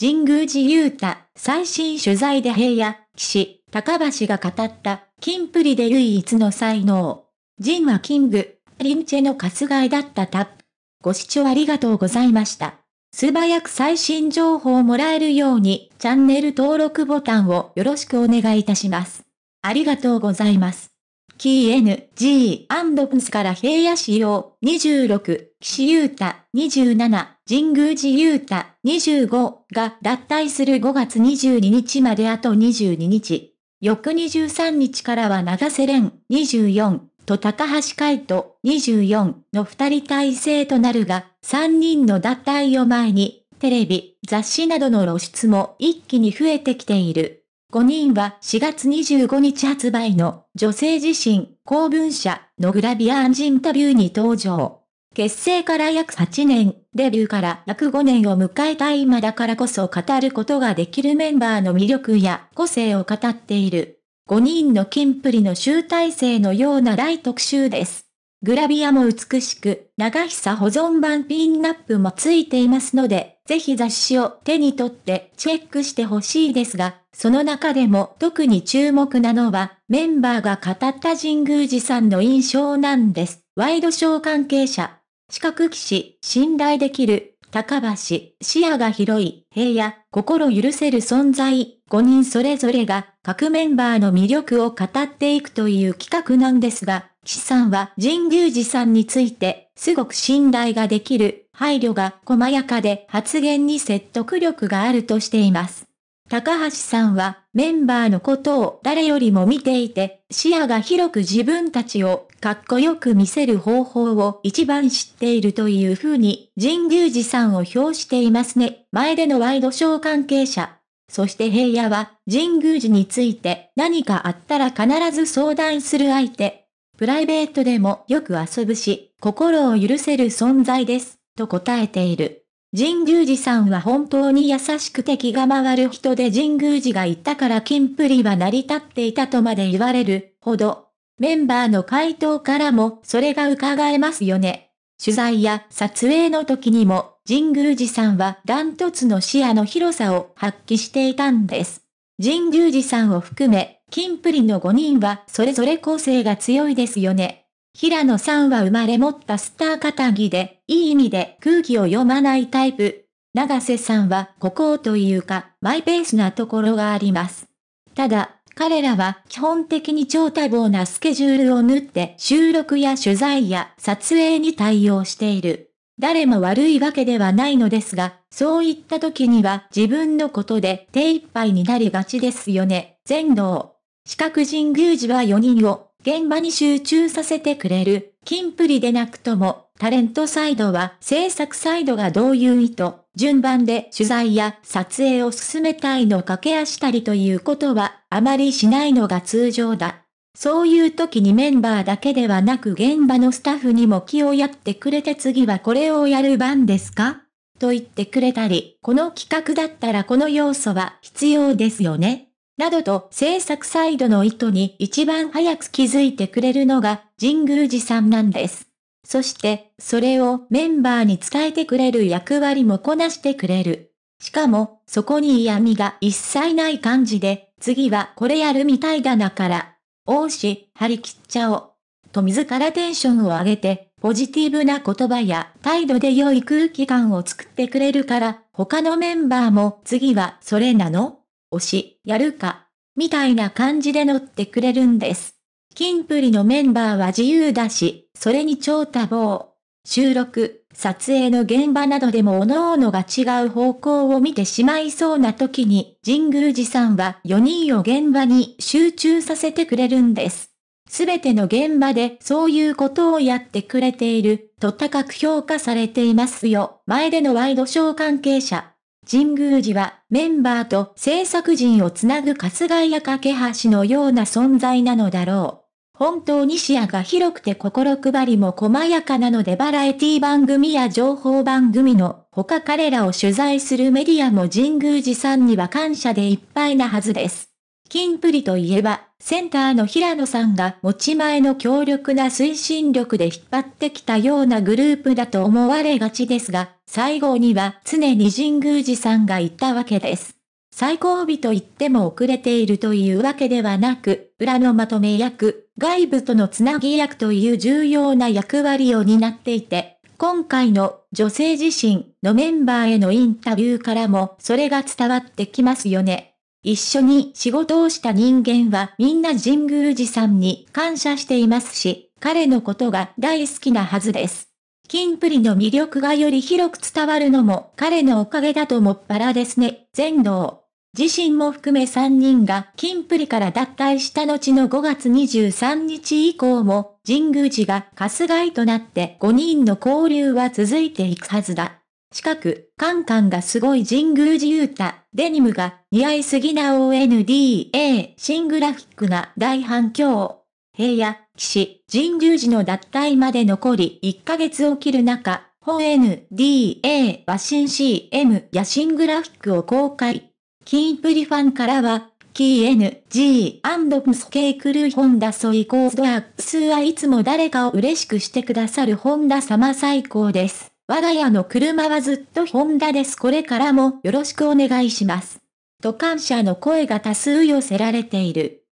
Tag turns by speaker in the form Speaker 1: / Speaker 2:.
Speaker 1: 神宮寺勇太、最新取材で平野、騎士、高橋が語った、金プリで唯一の才能。神はキング、リンチェの春日だったタップ。ご視聴ありがとうございました。素早く最新情報をもらえるように、チャンネル登録ボタンをよろしくお願いいたします。ありがとうございます。キー N、G、アンドプスから平野仕様、26、岸優太、27、神宮寺優太、25が脱退する5月22日まであと22日。翌23日からは長瀬廉、24、と高橋海人、24の2人体制となるが、3人の脱退を前に、テレビ、雑誌などの露出も一気に増えてきている。5人は4月25日発売の女性自身公文社のグラビアンジンタビューに登場。結成から約8年、デビューから約5年を迎えた今だからこそ語ることができるメンバーの魅力や個性を語っている。5人のキンプリの集大成のような大特集です。グラビアも美しく、長久保存版ピンナップもついていますので、ぜひ雑誌を手に取ってチェックしてほしいですが、その中でも特に注目なのは、メンバーが語った神宮寺さんの印象なんです。ワイドショー関係者。資格騎士、信頼できる、高橋、視野が広い、平野、心許せる存在、5人それぞれが各メンバーの魅力を語っていくという企画なんですが、岸さんは神宮寺さんについて、すごく信頼ができる、配慮が細やかで発言に説得力があるとしています。高橋さんはメンバーのことを誰よりも見ていて、視野が広く自分たちをかっこよく見せる方法を一番知っているという風に神宮寺さんを評していますね。前でのワイドショー関係者。そして平野は神宮寺について何かあったら必ず相談する相手。プライベートでもよく遊ぶし、心を許せる存在です。と答えている。神宮寺さんは本当に優しくて気が回る人で神宮寺がいたから金プリは成り立っていたとまで言われるほど、メンバーの回答からもそれが伺えますよね。取材や撮影の時にも神宮寺さんはダントツの視野の広さを発揮していたんです。神宮寺さんを含め、金プリの5人はそれぞれ個性が強いですよね。平野さんは生まれ持ったスター肩着で、いい意味で空気を読まないタイプ。長瀬さんは孤高というか、マイペースなところがあります。ただ、彼らは基本的に超多忙なスケジュールを縫って収録や取材や撮影に対応している。誰も悪いわけではないのですが、そういった時には自分のことで手一杯になりがちですよね。全能。四角神宮寺は4人を現場に集中させてくれる、金プリでなくとも、タレントサイドは制作サイドがどういう意図、順番で取材や撮影を進めたいの駆け足したりということはあまりしないのが通常だ。そういう時にメンバーだけではなく現場のスタッフにも気をやってくれて次はこれをやる番ですか？と言ってくれたり、この企画だったらこの要素は必要ですよね。などと制作サイドの意図に一番早く気づいてくれるのが神宮寺さんなんです。そして、それをメンバーに伝えてくれる役割もこなしてくれる。しかも、そこに嫌味が一切ない感じで、次はこれやるみたいだなから。おうし、張り切っちゃおう。と自らテンションを上げて、ポジティブな言葉や態度で良い空気感を作ってくれるから、他のメンバーも次はそれなの？推し、やるか、みたいな感じで乗ってくれるんです。キンプリのメンバーは自由だし、それに超多忙。収録、撮影の現場などでも各々が違う方向を見てしまいそうな時に、神宮寺さんは4人を現場に集中させてくれるんです。すべての現場でそういうことをやってくれている、と高く評価されていますよ。前でのワイドショー関係者。神宮寺はメンバーと制作陣をつなぐ春日や架け橋のような存在なのだろう。本当に視野が広くて心配りも細やかなのでバラエティ番組や情報番組の他彼らを取材するメディアも神宮寺さんには感謝でいっぱいなはずです。キンプリといえば、センターの平野さんが持ち前の強力な推進力で引っ張ってきたようなグループだと思われがちですが、最後には常に神宮寺さんがいたわけです。最後尾と言っても遅れているというわけではなく、裏のまとめ役、外部とのつなぎ役という重要な役割を担っていて、今回の女性自身のメンバーへのインタビューからもそれが伝わってきますよね。一緒に仕事をした人間はみんな神宮寺さんに感謝していますし、彼のことが大好きなはずです。キンプリの魅力がより広く伝わるのも彼のおかげだともっぱらですね。全能。自身も含め3人がキンプリから脱退した後の5月23日以降も神宮寺が春日井となって5人の交流は続いていくはずだ。近く、カンカンがすごい神宮寺雄太、デニムが似合いすぎな ONDA、新グラフィックが大反響。平野、騎士、神宮寺の脱退まで残り1ヶ月を切る中、本 NDA は新 CM や新グラフィックを公開。キンプリファンからは、KNG& ムスケイクルーホンダソイコードアックスはいつも誰かを嬉しくしてくださるホンダ様最高です。我が家の車はずっとホンダです。これからもよろしくお願いします。と感謝の声が多数寄せられている。